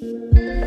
Música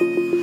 you